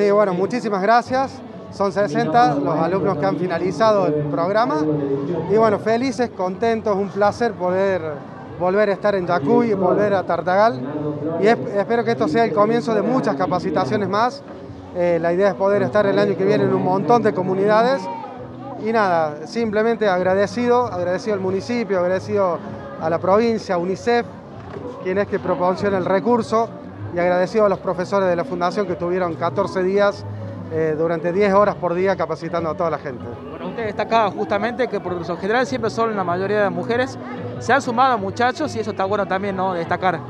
Sí, bueno, muchísimas gracias. Son 60 los alumnos que han finalizado el programa. Y bueno, felices, contentos, un placer poder volver a estar en Yacuy, volver a Tartagal. Y espero que esto sea el comienzo de muchas capacitaciones más. Eh, la idea es poder estar el año que viene en un montón de comunidades. Y nada, simplemente agradecido, agradecido al municipio, agradecido a la provincia, a UNICEF, quien es que proporciona el recurso, y agradecido a los profesores de la Fundación que estuvieron 14 días eh, durante 10 horas por día capacitando a toda la gente. Bueno, usted destaca justamente que por lo general siempre son la mayoría de mujeres. Se han sumado muchachos y eso está bueno también, ¿no? Destacar.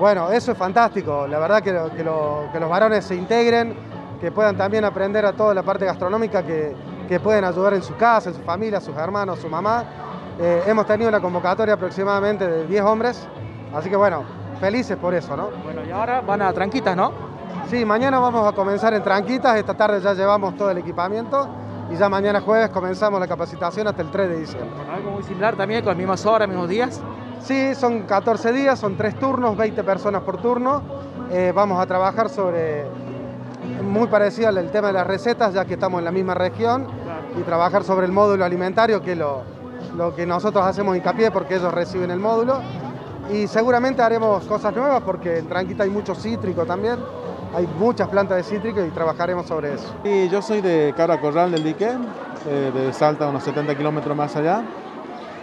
Bueno, eso es fantástico. La verdad que, que, los varones se integren, que puedan también aprender a toda la parte gastronómica que, que pueden ayudar en su casa, en su familia, sus hermanos, su mamá. Eh, hemos tenido una convocatoria aproximadamente de 10 hombres, así que bueno, felices por eso, ¿no? Bueno, y ahora van a Tranquitas, ¿no? Sí, mañana vamos a comenzar en Tranquitas, esta tarde ya llevamos todo el equipamiento y ya mañana jueves comenzamos la capacitación hasta el 3 de diciembre. ¿Algo muy similar también, con las mismas horas, mismos días? Sí, son 14 días, son 3 turnos, 20 personas por turno. Eh, vamos a trabajar sobre, muy parecido al tema de las recetas, ya que estamos en la misma región, y trabajar sobre el módulo alimentario, que es lo, lo que nosotros hacemos hincapié porque ellos reciben el módulo. Y seguramente haremos cosas nuevas porque en Tranquita hay mucho cítrico también hay muchas plantas de cítricos y trabajaremos sobre eso. Sí, yo soy de Cabra Corral del Dique, eh, de Salta, unos 70 kilómetros más allá.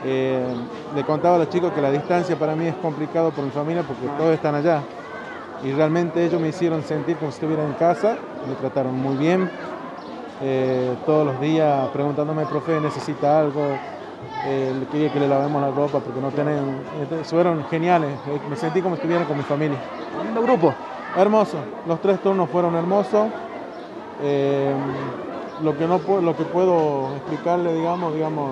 Eh, le contaba a los chicos que la distancia para mí es complicado por mi familia porque todos están allá. Y realmente ellos me hicieron sentir como si estuviera en casa, me trataron muy bien. Eh, todos los días preguntándome, profe, necesita algo, eh, quería que le lavemos la ropa porque no tienen. Fueron geniales, me sentí como estuviera con mi familia. Lindo grupo. Hermoso, los tres turnos fueron hermosos. Eh, lo, que no, lo que puedo explicarle, digamos, digamos,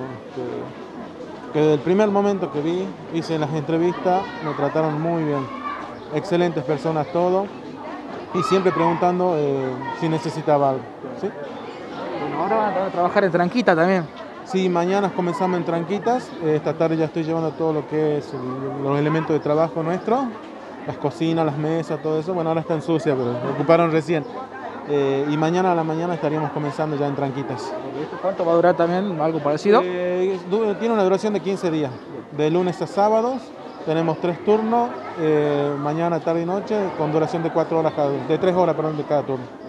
que, desde el primer momento que vi, hice las entrevistas, me trataron muy bien. Excelentes personas todos y siempre preguntando eh, si necesitaba algo. ¿sí? ahora van a trabajar en Tranquita también. Sí, mañana comenzamos en Tranquitas. Esta tarde ya estoy llevando todo lo que es los elementos de trabajo nuestro las cocinas, las mesas, todo eso. Bueno, ahora está en sucia, pero ocuparon recién. Eh, y mañana a la mañana estaríamos comenzando ya en Tranquitas. ¿Cuánto va a durar también? ¿Algo parecido? Eh, tiene una duración de 15 días, de lunes a sábados. Tenemos tres turnos, eh, mañana, tarde y noche, con duración de cuatro horas cada, de tres horas perdón, de cada turno.